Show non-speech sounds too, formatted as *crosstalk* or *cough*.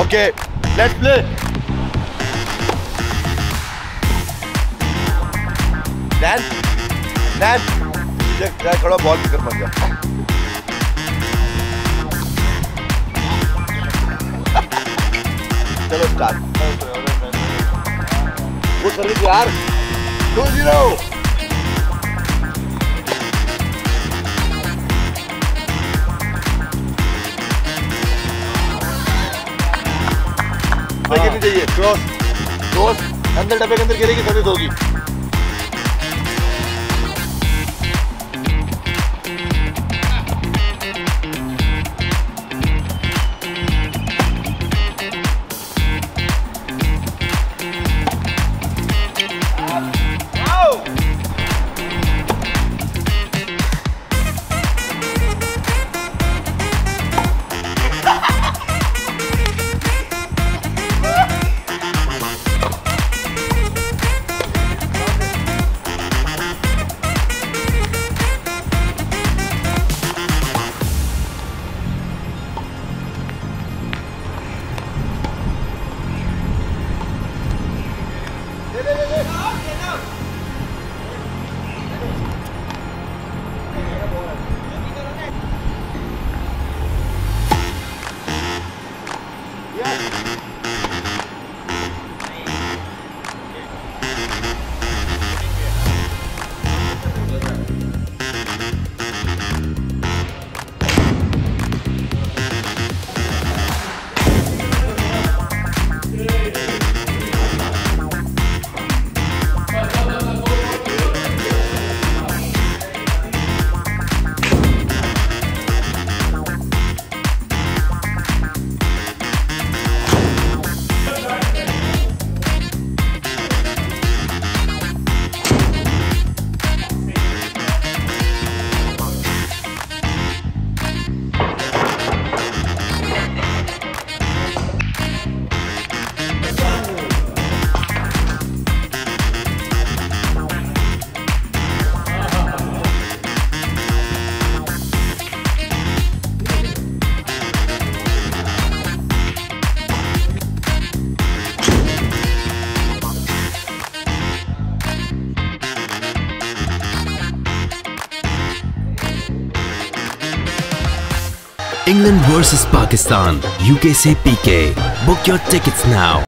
Okay let's play डैन डैन डैन थोड़ा बॉल फिकर मत जा *laughs* चलो स्टार्ट वो सर्विस यार। Two zero. गिरनी चाहिए क्रॉस क्रॉस अंदर डब्बे के अंदर गिरेगी सर्विस होगी। England versus Pakistan. UK से PK. Book your tickets now.